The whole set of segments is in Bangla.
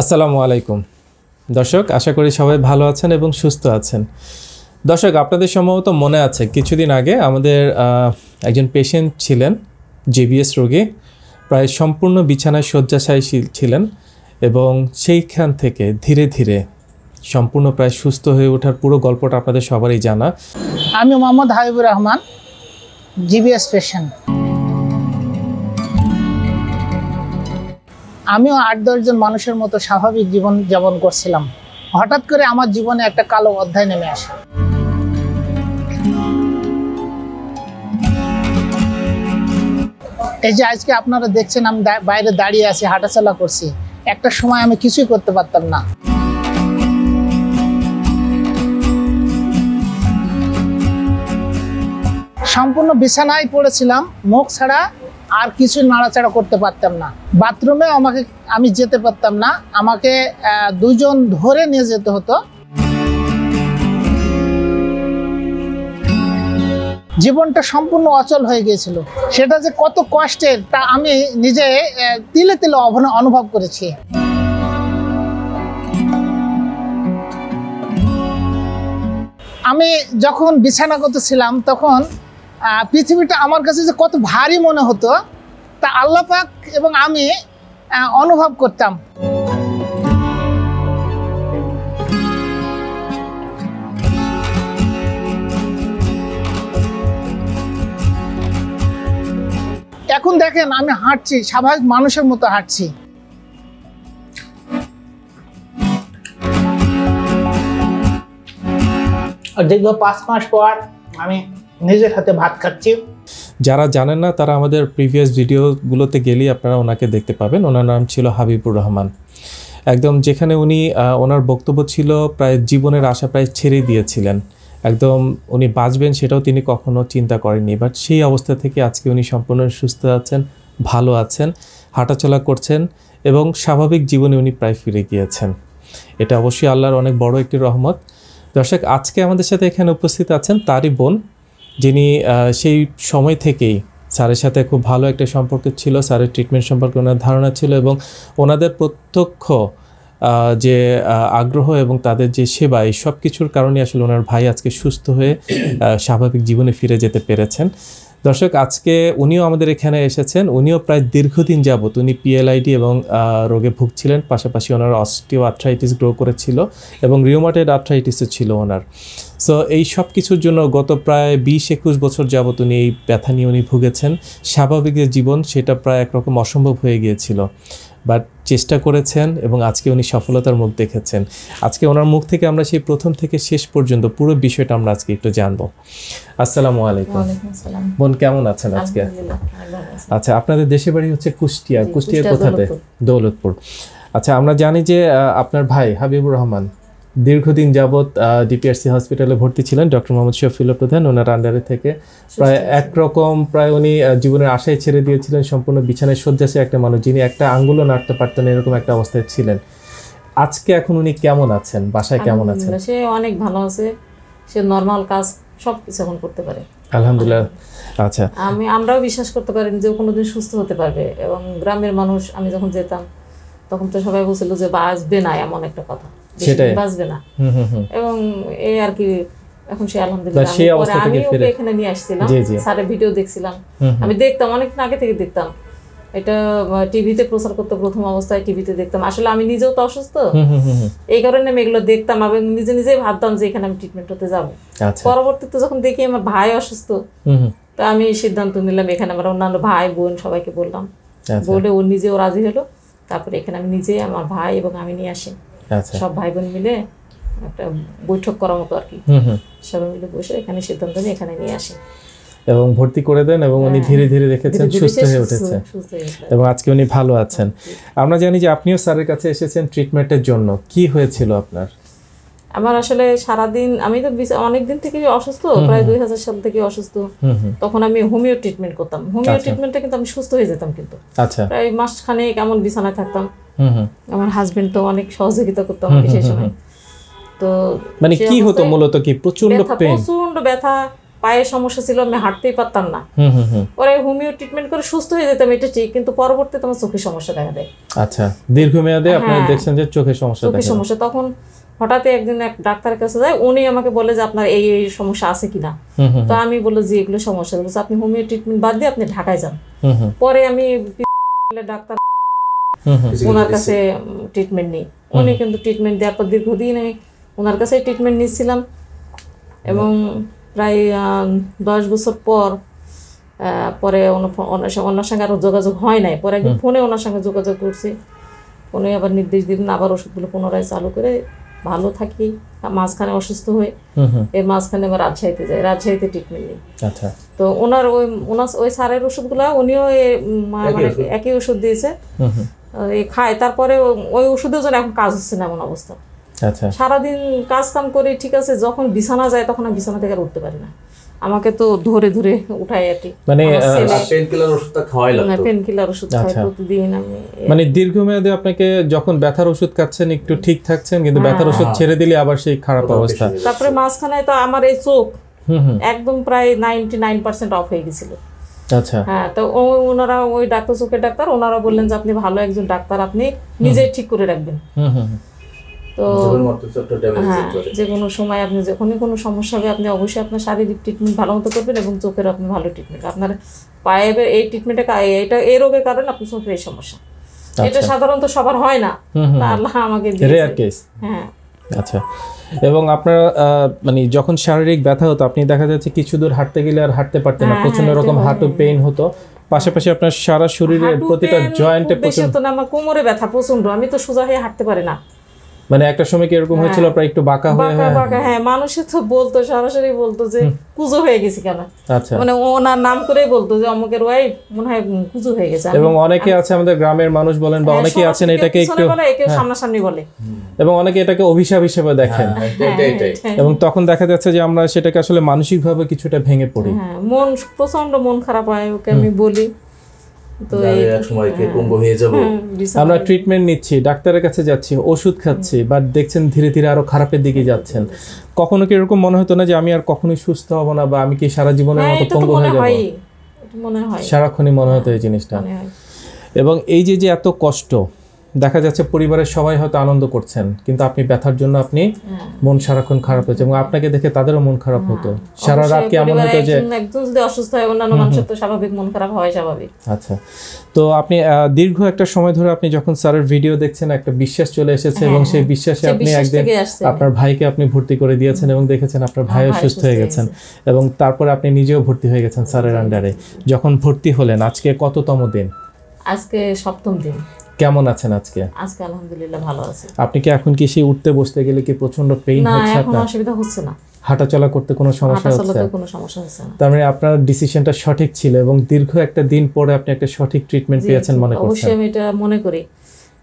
আসসালামু আলাইকুম। দর্শক, আশা করি সবাই ভালো আছেন এবং সুস্থ আছেন। দর্শক, আপনাদের সম্ভবত মনে আছে, কিছুদিন আগে আমাদের একজন পেশেন্ট ছিলেন জেবিএস রোগী। প্রায় সম্পূর্ণ বিছানায় শয্যাশায়ী ছিলেন এবং সেইখান থেকে ধীরে ধীরে সম্পূর্ণ প্রায় সুস্থ হয়ে ওঠার পুরো গল্পটা আপনাদের সবারই জানা। আমি মোহাম্মদ হাবিবুর রহমান জিবিএস পেশেন্ট আমিও আট দশজন মানুষের মতো স্বাভাবিক জীবন যাপন করছিলাম। হঠাৎ করে আমার জীবনে একটা কালো অধ্যায় নেমে আসে। এই যে আজকে আপনারা দেখছেন, আমি বাইরে দাঁড়িয়ে আছি, হাঁটাচলা করছি। একটা সময় আমি কিছুই করতে পারতাম না। সম্পূর্ণ বিছানায় পড়েছিলাম, মুখ ছাড়া আর কিছু নাড়াচাড়া করতে পারতাম না। বাথরুমে আমাকে, আমি যেতে পারতাম না। আমাকে দুজন ধরে নিয়ে যেতে হতো। জীবনটা সম্পূর্ণ অচল হয়ে গিয়েছিল। সেটা যে কত কষ্টের, তা আমি নিজে তিলে তিলে অনুভব করেছি। আমি যখন বিছানাগত ছিলাম, তখন পৃথিবীটা আমার কাছে যে কত ভারী মনে হতো, তা আল্লাহ পাক এবং আমি অনুভব করতাম। এখন দেখেন আমি হাঁটছি, স্বাভাবিক মানুষের মতো হাঁটছি। আর দীর্ঘ পাঁচ মাস পর আমি নিজের হাতে ভাত খাচ্ছি। যারা জানেন না, তারা আমাদের প্রিভিয়াস ভিডিওগুলোতে গেলেই আপনারা ওনাকে দেখতে পাবেন। ওনার নাম ছিল হাবিবুর রহমান। একদম যেখানে উনি ওনার বক্তব্য ছিল প্রায় জীবনের আশা প্রায় ছেড়ে দিয়েছিলেন। একদম উনি বাঁচবেন সেটাও তিনি কখনো চিন্তা করেননি। বাট সেই অবস্থা থেকে আজকে উনি সম্পূর্ণ সুস্থ আছেন, ভালো আছেন, হাঁটাচলা করছেন এবং স্বাভাবিক জীবনে উনি প্রায় ফিরে গিয়েছেন। এটা অবশ্যই আল্লাহর অনেক বড় একটি রহমত। দর্শক, আজকে আমাদের সাথে এখানে উপস্থিত আছেন তারই বোন যিনি সেই সময় থেকেই স্যারের সাথে খুব ভালো একটা সম্পর্ক ছিল, স্যারের ট্রিটমেন্ট সম্পর্কে ওনার ধারণা ছিল এবং ওনাদের প্রত্যক্ষ যে আগ্রহ এবং তাদের যে সেবা, এই সব কিছুর কারণে আসলে ওনার ভাই আজকে সুস্থ হয়ে স্বাভাবিক জীবনে ফিরে যেতে পেরেছেন। দর্শক, আজকে উনিও আমাদের এখানে এসেছেন। উনিও প্রায় দীর্ঘদিন যাবত উনি পিএলআইডি এবং রোগে ভুগছিলেন। পাশাপাশি ওনার অস্টিও আর্থ্রাইটিস গ্রো করেছিল এবং রিওমাটেড আর্থ্রাইটিসও ছিল ওনার। সো এই সব কিছুর জন্য গত প্রায় বিশ একুশ বছর যাবত উনি এই ব্যথা নিয়ে উনি ভুগেছেন। স্বাভাবিক যে জীবন, সেটা প্রায় একরকম অসম্ভব হয়ে গিয়েছিল। বাট চেষ্টা করেছেন এবং আজকে উনি সফলতার মুখ দেখেছেন। আজকে ওনার মুখ থেকে আমরা সেই প্রথম থেকে শেষ পর্যন্ত পুরো বিষয়টা আমরা আজকে একটু জানব। আসসালামু আলাইকুম। বোন কেমন আছেন আজকে। আচ্ছা আপনাদের দেশে বাড়ি হচ্ছে কুষ্টিয়া। কুষ্টিয়ার কুষ্টিয়া কোথাতে। দৌলতপুর। আচ্ছা আমরা জানি যে আপনার ভাই হাবিবুর রহমান দীর্ঘদিন যাবৎ ডিপিআরসি হসপিটালে ভর্তি ছিলেন ডক্টর মোহাম্মদ শফিউল্লাহ প্রধান। ওনার আন্ডারে থেকে প্রায় একরকম প্রায় উনি জীবনের আশায় ছেড়ে দিয়েছিলেন সম্পূর্ণ বিছানায় শয্যাশে একটা মানুষ যিনি একটা আঙ্গুলও নাড়তে পারতেন এরকম একটা অবস্থায় ছিলেন। আজকে এখন উনি কেমন আছেন? বাসায় কেমন আছেন? সে অনেক ভালো আছে। সে নর্মাল কাজ সব কিছু এখন করতে পারে। আলহামদুলিল্লাহ। আচ্ছা। আমি আমরাও বিশ্বাস করতে পারি যে কোনোদিন সুস্থ হতে পারবে এবং গ্রামের মানুষ আমি যখন যেতাম তখন তো সবাই বলছিল যে বাঁচবে না এমন একটা কথা। সেটাই। বাঁচবে না। এবং এই আর কি এখন সে আলহামদুলিল্লাহ। আমি ওকে এখানে নিয়ে আসছিলাম। স্যারের ভিডিও দেখছিলাম। আমি দেখতাম অনেকদিন আগে থেকে দেখতাম। এটা টিভিতে প্রচার করতে প্রথম অবস্থায় টিভিতে দেখতাম। আসলে আমি নিজেও তো অসুস্থ। এই কারণে আমি এগুলো দেখতাম এবং নিজে নিজেই ভাবতাম যে এখানে আমি ট্রিটমেন্ট হতে যাব। আচ্ছা। পরবর্তীতে যখন দেখি আমার ভাই অসুস্থ তা আমি সিদ্ধান্ত নিলাম এখানে আমার অন্যান্য ভাই বোন সবাইকে বললাম। আচ্ছা। বলে ও নিজেও রাজি হলো। তারপরে এখানে আমি নিজে আমার ভাই এবং আমি নিয়ে আসি। সব ভাই বোন মিলে একটা বৈঠক করার মতো আর কি। সবাই মিলে বসে এখানে সিদ্ধান্ত নিয়ে এখানে নিয়ে আসি। এবং ভর্তি করে দেন এবং উনি ধীরে ধীরে দেখেছেন হ্যাঁ। ধীরে ধীরে সুস্থ হয়ে সুস্থ- উঠেছে। হয়ে উঠল। এবং আজকে উনি ভালো আছেন। আমরা জানি যে আপনিও স্যারের কাছে এসেছেন ট্রিটমেন্টের জন্য। কি হয়েছিল আপনার? আমার আসলে সারাদিন আমি তো অনেক দিন থেকে অসুস্থ প্রায় দুই হাজার সাল থেকে অসুস্থ। তখন আমি হোমিও ট্রিটমেন্ট করতাম। হোমিও ট্রিটমেন্টে কিন্তু আমি সুস্থ হয়ে যেতাম কিন্তু। আচ্ছা। প্রায় মাস খানেক এমন বিছানায় থাকতাম। আমার হাজবেন্ড তো অনেক সহযোগিতা করতো আমাকে সেই সময়। তো মানে কি হতো মূলত কি? প্রচণ্ড পেন প্রচণ্ড ব্যথা। পায়ের সমস্যা ছিল আমি হাঁটতেই পারতাম না। পরে হোমিও ট্রিটমেন্ট করে সুস্থ হয়ে যেতাম এটা ঠিক। কিন্তু পরবর্তীতে আমার চোখের সমস্যা দেখা দেয়। আচ্ছা দীর্ঘমেয়াদে আপনি হ্যাঁ। দেখছেন যে চোখের সমস্যা চোখের সমস্যা। তখন হঠাৎ একদিন এক ডাক্তারের কাছে যায় উনি আমাকে বলে যে আপনার এই এই সমস্যা আছে কিনা? তো আমি বলল যে এগুলো সমস্যা। বলছে আপনি হোমিও ট্রিটমেন্ট বাদ দিয়ে আপনি ঢাকায় যান। পরে আমি ডাক্তার ওনার কাছে ট্রিটমেন্ট নিই। উনি কিন্তু ট্রিটমেন্ট দেওয়ার পর দীর্ঘদিন আমি ওনার কাছে ট্রিটমেন্ট নিচ্ছিলাম। এবং প্রায় আহ, দশ বছর পর পরে ওনার সঙ্গে- আরও যোগাযোগ হয় নাই। পরে একদিন ফোনে ওনার সঙ্গে যোগাযোগ করছি। ফোনে আবার নির্দেশ দিলেন আবার ওষুধগুলো পুনরায় চালু করে ভালো থাকি মাঝখানে অসুস্থ হয়ে এর মাঝখানে আবার রাজশাহীতে যাই রাজশাহীতে ট্রিটমেন্ট নিই। আচ্ছা। তো ওনার ওই ওনার ওই সারের ওষুধগুলো উনিও মানে একই ওষুধ দিয়েছে। খায়। তারপরে ওই ওষুধের জন্য এখন কাজ হচ্ছে না এমন অবস্থা। আচ্ছা। সারাদিন কাজ কাম করি ঠিক আছে যখন বিছানা যায় তখন আমি বিছানা থেকে আর উঠতে পারি না। আমাকে তো ধরে ধরে উঠাই আর কি। মানে পেন কিলার ওষুধটা খাওয়াই লাগতো। পেন কিলার ওষুধ খাই আচ্ছা। প্রতিদিন আমি। মানে দীর্ঘমেয়াদে আপনাকে যখন ব্যথার ওষুধ খাচ্ছেন একটু ঠিক থাকছেন কিন্তু ব্যথার হ্যাঁ। ওষুধ ছেড়ে দিলে আবার সেই খারাপ অবস্থা। তারপরে মাঝখানে তো আমার এই চোখ হুম হুম। একদম প্রায় নাইনটি নাইন পার্সেন্ট অফ হয়ে গেছিল। আচ্ছা। হ্যাঁ তো ও- ওনারা ওই ডাক্তার চোখের ডাক্তার ওনারা বললেন যে আপনি ভালো একজন ডাক্তার আপনি নিজেই ঠিক করে রাখবেন। হুম হুম হুম। তো হ্যাঁ করে যে কোনো সময় আপনি যখনই কোনো সমস্যা হবে আপনি অবশ্যই আপনার শারীরিক ট্রিটমেন্ট ভালো মতো করবেন এবং চোখের আপনি ভালো ট্রিটমেন্ট আপনার পায়ে এই ট্রিটমেন্টে এটা এই রোগের কারণে আপনার চোখের এই সমস্যা। এটা সাধারণত সবার হয় না। আল্লাহ আমাকে রেয়ার দিয়েছে। কেস হ্যাঁ। আচ্ছা। এবং আপনার আহ, মানে যখন শারীরিক ব্যথা হতো আপনি দেখা যাচ্ছে কিছু দূর হাঁটতে গেলে আর হাঁটতে পারতেন না। হ্যাঁ, প্রচণ্ড রকম হাঁটু পেইন হতো। পাশাপাশি আপনার সারা শরীরের প্রতিটা জয়েন্টে প্রচুর তো না আমার কোমরে ব্যথা প্রচণ্ড আমি তো সোজা হয়ে হাঁটতে পারি না। মানে একটা সময় কি এরকম হয়েছিল প্রায় একটু বাঁকা হয়ে বাঁকা বাঁকা হ্যাঁ মানুষে তো বলতো সরাসরি বলতো যে কুজো হয়ে গেছি কেন? আচ্ছা। মানে ওনার নাম করেই বলতো যে অমুকের ওয়াইফ মনে হয় কুজো হয়ে গেছে। এবং অনেকে আছে আমাদের গ্রামের মানুষ বলেন বা হ্যাঁ, অনেকে আছেন এটাকে একটু সামনাসামনি বলে। এবং অনেকে এটাকে অভিশাপ হিসেবে দেখেন। হ্যাঁ, এবং তখন দেখা যাচ্ছে যে আমরা সেটাকে আসলে মানসিকভাবে কিছুটা ভেঙে পড়ি। হ্যাঁ মন প্রচণ্ড মন খারাপ হয় ওকে আমি বলি। তো এক সময় পঙ্গু হয়ে যাব। আমরা ট্রিটমেন্ট নিচ্ছি ডাক্তারের কাছে যাচ্ছি ওষুধ খাচ্ছি বাট দেখছেন ধীরে ধীরে আরও খারাপের দিকে যাচ্ছেন। কখনো কি এরকম মনে হতো না যে আমি আর কখনোই সুস্থ হব না বা আমি কি সারা জীবনের হ্যাঁ মতো পঙ্গু হয়ে যাব? হয়। মনে হয়। সারাক্ষণই মনে হতো এই জিনিসটা। এবং এই যে যে এত কষ্ট দেখা যাচ্ছে পরিবারের সবাই হয়তো আনন্দ করছেন কিন্তু আপনি ব্যথার জন্য আপনি হ্যাঁ। মন সারাক্ষণ খারাপ হচ্ছে এবং আপনাকে দেখে তাদেরও মন খারাপ হতো। সারা রাত কি এমন হতো যে একজন- একজন যদি অসুস্থ হয় অন্যান্য মানুষের তো স্বাভাবিক মন খারাপ হয় স্বাভাবিক। আচ্ছা। তো আপনি দীর্ঘ একটা সময় ধরে আপনি যখন স্যারের ভিডিও দেখছেন একটা বিশ্বাস চলে এসেছে এবং সেই বিশ্বাসে আপনি একদিন আপনার ভাইকে আপনি ভর্তি করে দিয়েছেন এবং দেখেছেন আপনার ভাইও সুস্থ হয়ে গেছেন এবং তারপরে আপনি নিজেও ভর্তি হয়ে গেছেন স্যারের আন্ডারে যখন ভর্তি হলেন আজকে কততম দিন? আজকে সপ্তম দিন। কেমন আছেন আজকে? আজকে আলহামদুলিল্লাহ ভালো আছে। আপনি কি এখন কি সেই উঠতে বসতে গেলে কি প্রচণ্ড পেইন হচ্ছে না এখন অসুবিধা হচ্ছে না। হাঁটাচলা করতে কোনো সমস্যা হচ্ছে? কোনো সমস্যা হচ্ছে না। তার মানে আপনার ডিসিশনটা সঠিক ছিল এবং দীর্ঘ একটা দিন পরে আপনি একটা সঠিক ট্রিটমেন্ট পেয়েছেন মনে করছেন? অবশ্যই আমি এটা মনে করি।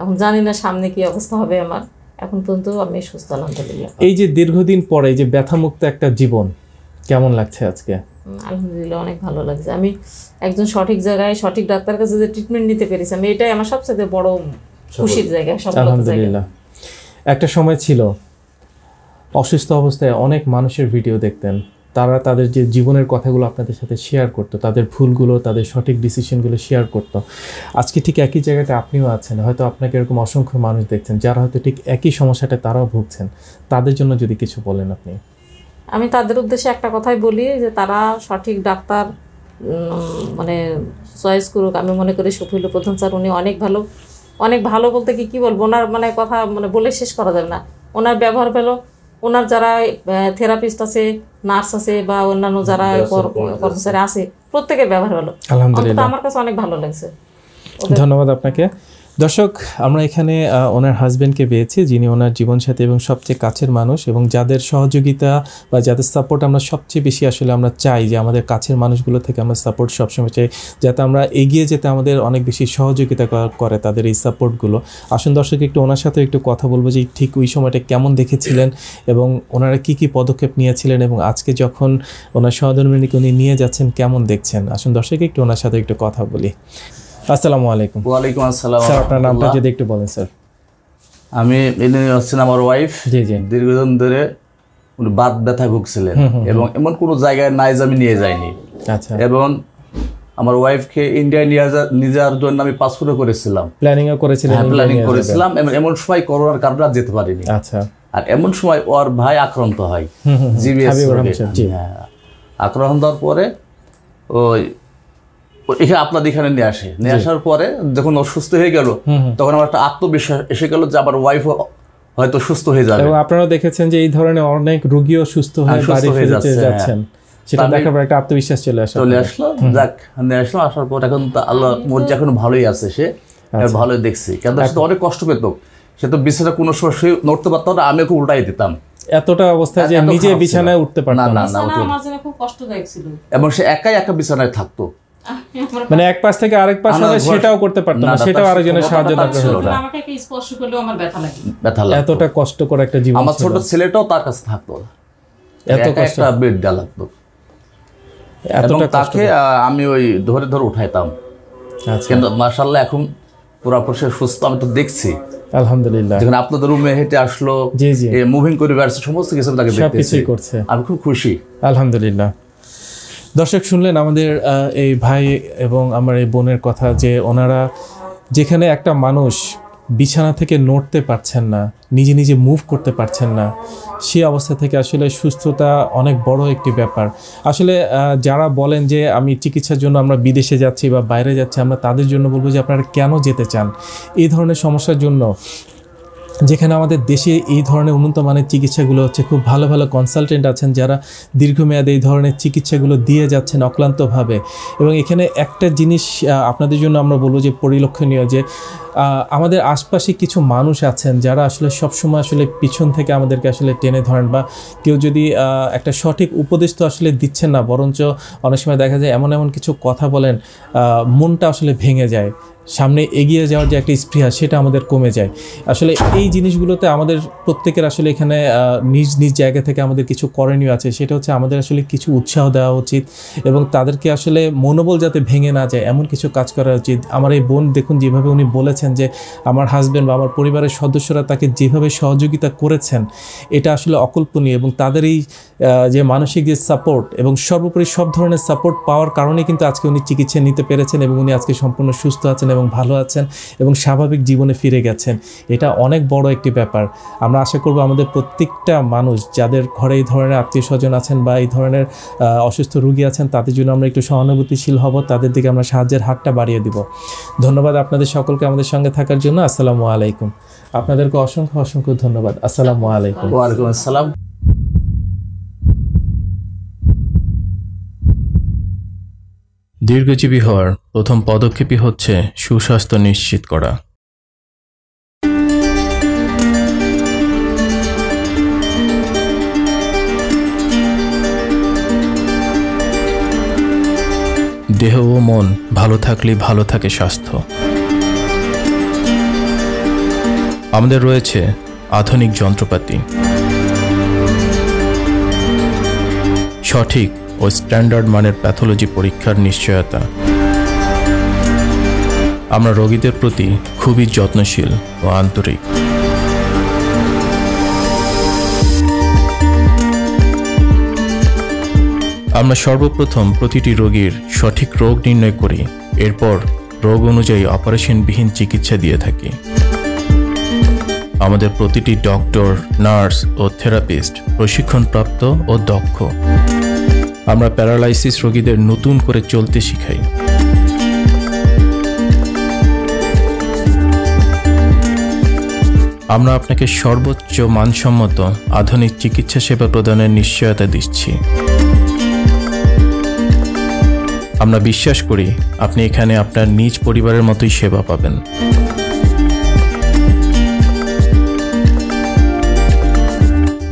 এখন জানি না সামনে কি অবস্থা হবে আমার। এখন পর্যন্ত আমি সুস্থ আলহামদুলিল্লাহ। এই যে দীর্ঘদিন পরে এই যে ব্যথামুক্ত একটা জীবন কেমন লাগছে আজকে? আলহামদুলিল্লাহ অনেক ভালো লাগছে। আমি একজন সঠিক জায়গায় সঠিক ডাক্তারের কাছে যে ট্রিটমেন্ট নিতে পেরেছি আমি এটাই আমার সবচেয়ে বড় খুশির জায়গা আলহামদুলিল্লাহ। একটা সময় ছিল অসুস্থ অবস্থায় অনেক মানুষের ভিডিও দেখতেন। তারা তাদের যে জীবনের কথাগুলো আপনাদের সাথে শেয়ার করতো তাদের ভুলগুলো তাদের সঠিক ডিসিশনগুলো শেয়ার করতো। আজকে ঠিক একই জায়গাতে আপনিও আছেন হয়তো আপনাকে এরকম অসংখ্য মানুষ দেখছেন যারা হয়তো ঠিক একই সমস্যাটা তারাও ভুগছেন। তাদের জন্য যদি কিছু বলেন আপনি। আমি তাদের উদ্দেশ্যে একটা কথাই বলি যে তারা সঠিক ডাক্তার মানে চয়েস করুক। আমি মনে করি শফিউল প্রধান স্যার উনি অনেক ভালো অনেক ভালো বলতে কি কি বলব? ওনার মানে কথা মানে বলে শেষ করা যাবে না। ওনার ব্যবহার ভালো ওনার যারা থেরাপিস্ট আছে নার্স আছে বা অন্যান্য যারা কর্মচারী আছে প্রত্যেকের ব্যবহার ভালো। অন্তত আমার কাছে অনেক ভালো লাগছে। ধন্যবাদ আপনাকে। দর্শক, আমরা এখানে ওনার হাজব্যান্ডকে পেয়েছি, যিনি ওনার জীবনসাথী এবং সবচেয়ে কাছের মানুষ এবং যাদের সহযোগিতা বা যাদের সাপোর্ট আমরা সবচেয়ে বেশি আসলে আমরা চাই যে আমাদের কাছের মানুষগুলো থেকে আমরা সাপোর্ট সবসময় চাই, যাতে আমরা এগিয়ে যেতে আমাদের অনেক বেশি সহযোগিতা করে তাদের এই সাপোর্টগুলো আসুন দর্শক, একটু ওনার সাথে একটু কথা বলব যে ঠিক ওই সময়টা কেমন দেখেছিলেন এবং ওনারা কি কি পদক্ষেপ নিয়েছিলেন এবং আজকে যখন ওনার সহধর্মিনীকে উনি নিয়ে যাচ্ছেন, কেমন দেখছেন? আসুন দর্শক, একটু ওনার সাথে একটু কথা বলি। আসসালামু আলাইকুম। ওয়ালাইকুম আসসালাম স্যার আপনার নামটা যদি একটু বলেন স্যার। আমি ইনি হচ্ছেন আমার ওয়াইফ জি জি। দীর্ঘদিন ধরে উনি বাত ব্যথা ভুগছিলেন এবং এমন কোনো জায়গায় নাই যে আমি নিয়ে যাইনি। আচ্ছা। এবং আমার ওয়াইফকে ইন্ডিয়ায় নিয়ে যাওয়ার জন্য আমি পাসপোর্টও করেছিলাম। হ্যাঁ প্ল্যানিং করেছিলাম এবং এমন সময় করোনার কারণে আর যেতে পারিনি। আচ্ছা। আর এমন সময় ওর ভাই আক্রান্ত হয়। জিবিএস। হ্যাঁ আক্রান্ত হওয়ার পরে ওই এখানে আপনাদের এখানে নিয়ে আসে। নিয়ে আসার পরে যখন অসুস্থ হয়ে গেল তখন আমার একটা আত্মবিশ্বাস এসে গেল যে আমার ওয়াইফ হয়তো সুস্থ হয়ে যাবে। এবং আপনারা দেখেছেন যে এই ধরনের অনেক রোগীও সুস্থ হয়ে হ্যাঁ, বাড়ি ফিরতে যাচ্ছে, হ্যাঁ। যাচ্ছেন। সেটা দেখার পর একটা আত্মবিশ্বাস চলে আসে চলে আসলো। যাক নিয়ে আসলো আসার পর এখন তো আল্লাহ মর্জি এখন ভালোই আছে সে। আচ্ছা। ভালোই দেখছি। কিন্তু সে তো অনেক কষ্ট পেত। সে তো বিছানা কোনো সময় শুয়ে নড়তে পারতো না আমি ওকে উল্টাই দিতাম। এতটা অবস্থা যে নিজে বিছানায় উঠতে না পারতো না। না না আমার জন্য খুব কষ্টদায়ক ছিল। এবং সে একাই একা বিছানায় থাকতো। মানে এক পাশ থেকে আরেক পাশ হবে সেটাও করতে পারতো না, সেটাও আরেকজনের সাহায্য দরকার ছিল না। আমাকে একটা স্পর্শ করলেও আমার ব্যথা লাগে। ব্যথা লাগতো। এতটা কষ্টকর একটা জীবন আমার ছোট ছেলেটাও তার কাছে থাকতো এত কষ্ট। একটা বেড দেওয়া লাগতো এতটা কষ্ট তাকে আমি ওই ধরে ধরে উঠাইতাম। আচ্ছা। কিন্তু মার্শাল্লাহ এখন পুরাপুরি সে সুস্থ আমি তো দেখছি। আলহামদুলিল্লাহ। যখন আপনাদের রুমে হেঁটে আসলো জি, জি। মুভিং করে বেড়াচ্ছে সমস্ত কিছু আমি তাকে দেখতেছি। করছে। আমি খুব খুশি। আলহামদুলিল্লাহ। দর্শক শুনলেন আমাদের এই ভাই এবং আমার এই বোনের কথা যে ওনারা যেখানে একটা মানুষ বিছানা থেকে নড়তে পারছেন না, নিজে নিজে মুভ করতে পারছেন না, সে অবস্থা থেকে আসলে সুস্থতা অনেক বড় একটি ব্যাপার। আসলে যারা বলেন যে আমি চিকিৎসার জন্য আমরা বিদেশে যাচ্ছি বা বাইরে যাচ্ছি, আমরা তাদের জন্য বলব যে আপনারা কেন যেতে চান? এই ধরনের সমস্যার জন্য যেখানে আমাদের দেশে এই ধরনের উন্নত মানের চিকিৎসাগুলো হচ্ছে, খুব ভালো ভালো কনসালটেন্ট আছেন যারা দীর্ঘমেয়াদে এই ধরনের চিকিৎসাগুলো দিয়ে যাচ্ছেন অক্লান্তভাবে। এবং এখানে একটা জিনিস আপনাদের জন্য আমরা বলব যে পরিলক্ষণীয় যে আমাদের আশপাশে কিছু মানুষ আছেন যারা আসলে সবসময় আসলে পিছন থেকে আমাদেরকে আসলে টেনে ধরেন বা কেউ যদি একটা সঠিক উপদেশ তো আসলে দিচ্ছেন না, বরঞ্চ অনেক সময় দেখা যায় এমন এমন কিছু কথা বলেন মনটা আসলে ভেঙে যায়, সামনে এগিয়ে যাওয়ার যে একটা স্পৃহা সেটা আমাদের কমে যায়। আসলে এই জিনিসগুলোতে আমাদের প্রত্যেকের আসলে এখানে নিজ নিজ জায়গা থেকে আমাদের কিছু করণীয় আছে, সেটা হচ্ছে আমাদের আসলে কিছু উৎসাহ দেওয়া উচিত এবং তাদেরকে আসলে মনোবল যাতে ভেঙে না যায়, এমন কিছু কাজ করা উচিত। আমার এই বোন, দেখুন, যেভাবে উনি বলেছেন যে আমার হাজব্যান্ড বা আমার পরিবারের সদস্যরা তাকে যেভাবে সহযোগিতা করেছেন, এটা আসলে অকল্পনীয় এবং তাদের এই যে মানসিক যে সাপোর্ট এবং সর্বোপরি সব ধরনের সাপোর্ট পাওয়ার কারণে কিন্তু আজকে উনি চিকিৎসা নিতে পেরেছেন এবং উনি আজকে সম্পূর্ণ সুস্থ আছেন এবং ভালো আছেন এবং স্বাভাবিক জীবনে ফিরে গেছেন। এটা অনেক বড় একটি ব্যাপার। আমরা আশা করব আমাদের প্রত্যেকটা মানুষ যাদের ঘরে এই ধরনের আত্মীয় স্বজন আছেন বা এই ধরনের অসুস্থ রুগী আছেন, তাদের জন্য আমরা একটু সহানুভূতিশীল হব, তাদের দিকে আমরা সাহায্যের হাতটা বাড়িয়ে দিব। ধন্যবাদ আপনাদের সকলকে, আমাদের সঙ্গে থাকার জন্য আসসালামু আলাইকুম। আপনাদেরকে অসংখ্য অসংখ্য ধন্যবাদ। আসসালামু আলাইকুম। ওয়ালাইকুম আসসালাম। দীর্ঘজীবী হওয়ার প্রথম পদক্ষেপই হচ্ছে সুস্বাস্থ্য নিশ্চিত করা। দেহ ও মন ভালো থাকলে ভালো থাকে স্বাস্থ্য। আমাদের রয়েছে আধুনিক যন্ত্রপাতি। সঠিক ও স্ট্যান্ডার্ড মানের প্যাথোলজি পরীক্ষার নিশ্চয়তা। আমরা রোগীদের প্রতি খুবই যত্নশীল ও আন্তরিক। আমরা সর্বপ্রথম প্রতিটি রোগীর সঠিক রোগ নির্ণয় করি, এরপর রোগ অনুযায়ী অপারেশনবিহীন চিকিৎসা দিয়ে থাকি। আমাদের প্রতিটি ডক্টর, নার্স ও থেরাপিস্ট প্রশিক্ষণপ্রাপ্ত ও দক্ষ। আমরা প্যারালাইসিস রোগীদের নতুন করে চলতে শিখাই। আমরা আপনাকে সর্বোচ্চ মানসম্মত আধুনিক চিকিৎসা সেবা প্রদানের নিশ্চয়তা দিচ্ছি। আমরা বিশ্বাস করি আপনি এখানে আপনার নিজ পরিবারের মতোই সেবা পাবেন।